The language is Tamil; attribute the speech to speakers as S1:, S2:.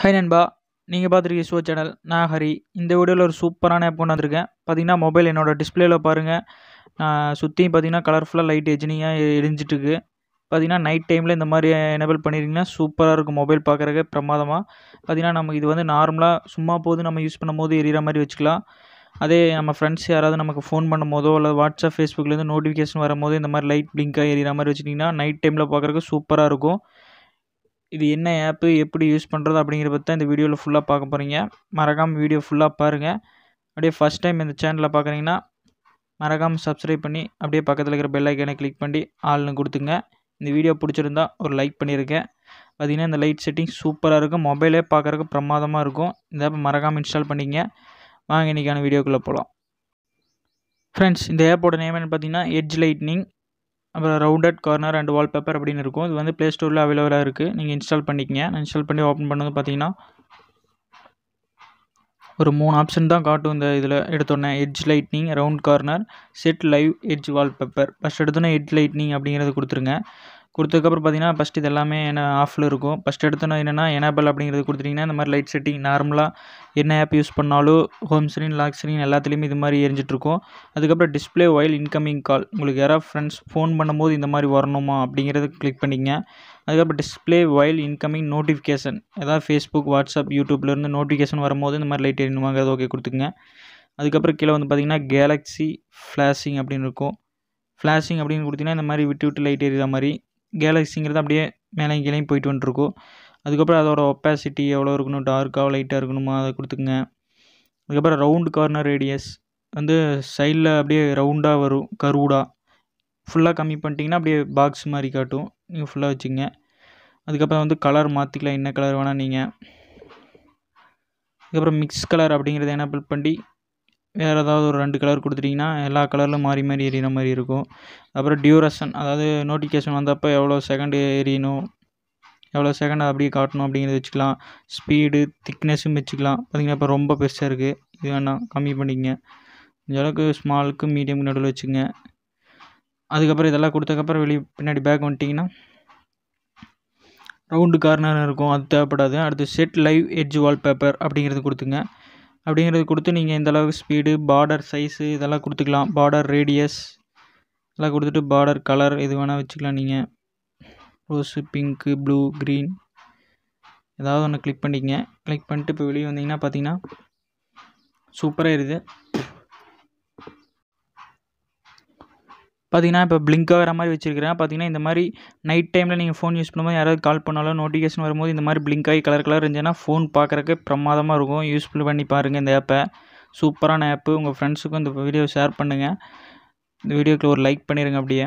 S1: ஹை நண்பா நீங்கள் பார்த்துருக்கீங்க ஷோ சேனல் நான் ஹரி. இந்த வீடியோவில் ஒரு சூப்பரான ஆப் கொண்டு வந்திருக்கேன். பார்த்தீங்கன்னா மொபைல் என்னோடய டிஸ்பிளேல பாருங்கள் நான் சுற்றியும் பார்த்தீங்கன்னா கலர்ஃபுல்லாக லைட் எஜினியாக எரிஞ்சிட்ருக்கு பார்த்தீங்கன்னா நைட் டைமில் இந்த மாதிரி எனபிள் பண்ணியிருந்தீங்கன்னா சூப்பராக இருக்கும் மொபைல் பார்க்குறக்கு பிரமாதமாக பார்த்தீங்கன்னா நமக்கு இது வந்து நார்மலாக சும்மா போது நம்ம யூஸ் பண்ணும் போது எரியிற மாதிரி வச்சுக்கலாம். அதே நம்ம ஃப்ரெண்ட்ஸ் யாராவது நமக்கு ஃபோன் பண்ணும் போதோ இல்லை வாட்ஸ்அப் ஃபேஸ்புக்லேருந்து நோட்டிஃபிகேஷன் வரும்போது இந்த மாதிரி லைட் பிளிங்காக எரியிற மாதிரி வச்சுட்டிங்கன்னா நைட் டைமில் பார்க்குறக்கு சூப்பராக இருக்கும். இது என்ன ஆப்பு எப்படி யூஸ் பண்ணுறது அப்படிங்கிற பற்றி தான் இந்த வீடியோவில் ஃபுல்லாக பார்க்க போகிறீங்க மறக்காமல் வீடியோ ஃபுல்லாக பாருங்கள் அப்படியே ஃபஸ்ட் டைம் இந்த சேனலில் பார்க்குறீங்கன்னா மறக்காமல் சப்ஸ்கிரைப் பண்ணி அப்படியே பக்கத்தில் இருக்கிற பெல் ஐக்கனை கிளிக் பண்ணி ஆள்னு கொடுத்துங்க. இந்த வீடியோ பிடிச்சிருந்தா ஒரு லைக் பண்ணியிருக்கேன் பார்த்திங்கன்னா இந்த லைட் செட்டிங் சூப்பராக இருக்கும். மொபைலே பார்க்குறக்கு பிரமாதமாக இருக்கும். இந்த ஆப் மறக்காமல் இன்ஸ்டால் பண்ணிங்க. வாங்க இன்றைக்கான வீடியோக்குள்ளே போகலாம் ஃப்ரெண்ட்ஸ் இந்த ஆப்போட நேம் என்ன பார்த்தீங்கன்னா எட்ஜ் லைட்னிங் அப்புறம் ரவுண்டட் கார்னர் அண்ட் வால்பேப்பர் அப்படின்னு இருக்கும். இது வந்து ப்ளே ஸ்டோரில் அவைலபிளாக இருக்குது நீங்கள் இன்ஸ்டால் பண்ணிக்கங்க. நான் இன்ஸ்டால் பண்ணி ஓப்பன் பண்ணது பார்த்தீங்கன்னா ஒரு மூணு ஆப்ஷன் தான் காட்டும் இந்த இதில். எடுத்தோன்னே edge lightning round corner set live edge wallpaper first எடுத்தோன்னே எட்ஜ் லைட்னிங் அப்படிங்கிறது கொடுத்துருங்க. கொடுத்ததுக்கப்புறம் பார்த்தீங்கன்னா ஃபஸ்ட் இது எல்லாமே என்ன ஆஃபில் இருக்கும். ஃபஸ்ட் எடுத்தோன்னே என்னென்னா எனேபிள் அப்படிங்கிறது கொடுத்துட்டிங்கன்னா இந்த மாதிரி லைட் செட்டிங் நார்மலாக என்ன ஆப் யூஸ் பண்ணாலும் ஹோம் ஸ்க்ரீன் லாக் ஸ்க்ரீன் எல்லாத்துலேயுமே இது மாதிரி எரிஞ்சிட்ருக்கும் அதுக்கப்புறம் டிஸ்பிளே ஒயில் இன்கமிங் கால் உங்களுக்கு யாராவது ஃப்ரெண்ட்ஸ் ஃபோன் பண்ணும்போது இந்த மாதிரி வரணுமா அப்படிங்கிறத கிளிக் பண்ணிங்க. அதுக்கப்புறம் டிஸ்பிளே ஒயில் இன்கமிங் நோட்டிஃபிகேஷன் ஏதாவது ஃபேஸ்புக் வாட்ஸ்அப் யூடியூப்லேருந்து நோட்டிஃபிகேஷன் வரும்போது இந்த மாதிரி லைட் எரியணுமாங்கிறது ஓகே கொடுத்துங்க அதுக்கப்புறம் கீழே வந்து பார்த்திங்கன்னா கேலக்ஸி ஃப்ளாஷிங் அப்படின்னு இருக்கும். ஃப்ளாஷிங் அப்படின்னு கொடுத்தீங்கன்னா இந்த மாதிரி விட்டு விட்டு லைட் எரியுற மாதிரி கேலக்ஸிங்கிறது அப்படியே மேலே கீழேயும் போயிட்டு வந்துருக்கும் அதுக்கப்புறம் அதோட ஒப்பாசிட்டி எவ்வளோ இருக்கணும்? டார்க்காக லைட்டாக இருக்கணுமா? அதை கொடுத்துக்குங்க. அதுக்கப்புறம் ரவுண்டு கார்னர் ரேடியஸ் வந்து சைடில் அப்படியே ரவுண்டாக வரும் கருவுடாக ஃபுல்லாக கம்மி பண்ணிட்டீங்கன்னா அப்படியே பாக்ஸ் மாதிரி காட்டும். நீங்கள் ஃபுல்லாக வச்சுங்க அதுக்கப்புறம் வந்து கலர் மாற்றிக்கலாம் என்ன கலர் வேணால் நீங்கள் அதுக்கப்புறம் மிக்ஸ் கலர் அப்படிங்கிறத எனபிள் பண்ணி வேறு ஏதாவது ஒரு ரெண்டு கலர் கொடுத்துட்டிங்கன்னா எல்லா கலர்லையும் மாறி மாறி எரிகிற மாதிரி இருக்கும். அப்புறம் டியூரேஷன் அதாவது நோட்டிஃபிகேஷன் வந்தப்போ எவ்வளோ செகண்டு எரியணும் எவ்வளோ செகண்ட் அப்படியே காட்டணும் அப்படிங்கிறத வச்சுக்கலாம். ஸ்பீடு திக்னஸும் வச்சுக்கலாம். பார்த்திங்கன்னா இப்போ ரொம்ப பெருசாக இருக்குது இது வேணாம் கம்மி பண்ணிக்கங்க. இந்த அளவுக்கு ஸ்மாலுக்கு மீடியம் நடுவில் வச்சுங்க அதுக்கப்புறம் இதெல்லாம் கொடுத்ததுக்கப்புறம் வெளியே பின்னாடி பேக் வந்துட்டிங்கன்னா ரவுண்டு கார்னர் இருக்கும். அது தேவைப்படாது. அடுத்து செட் லைவ் எட்ஜ் வால்பேப்பர் அப்படிங்கிறது கொடுத்துங்க. அப்படிங்கிறது கொடுத்து நீங்கள் இந்தளவுக்கு ஸ்பீடு பார்டர் சைஸு இதெல்லாம் கொடுத்துக்கலாம். பார்டர் ரேடியஸ் இதெல்லாம் கொடுத்துட்டு பார்டர் கலர் இது வேணால் வச்சுக்கலாம் நீங்கள் ரோஸு பிங்க்கு ப்ளூ க்ரீன் ஏதாவது ஒன்று கிளிக் பண்ணிக்கங்க. கிளிக் பண்ணிட்டு இப்போ வெளியே வந்தீங்கன்னா பார்த்தீங்கன்னா சூப்பராக இருக்குது பார்த்தீங்கன்னா இப்போ பிளிங்க் ஆகிற மாதிரி வச்சுருக்கிறேன். பார்த்தீங்கன்னா இந்த மாதிரி நைட் டைமில் நீங்கள் ஃபோன் யூஸ் பண்ணும்போது யாராவது கால் பண்ணாலும் நோட்டிஃபிகேஷன் வரும்போது இந்த மாதிரி பிளிங்க் ஆகி கலர் கலர் இருந்துச்சுன்னா ஃபோன் பார்க்குறக்கு பிரமாதமாக இருக்கும். யூஸ்ஃபுல் பண்ணி பாருங்கள் இந்த ஆப்பை சூப்பரான ஆப்பு உங்கள் ஃப்ரெண்ட்ஸுக்கும் இந்த வீடியோ ஷேர் பண்ணுங்கள் இந்த வீடியோக்கு ஒரு லைக் பண்ணிடுங்க அப்படியே.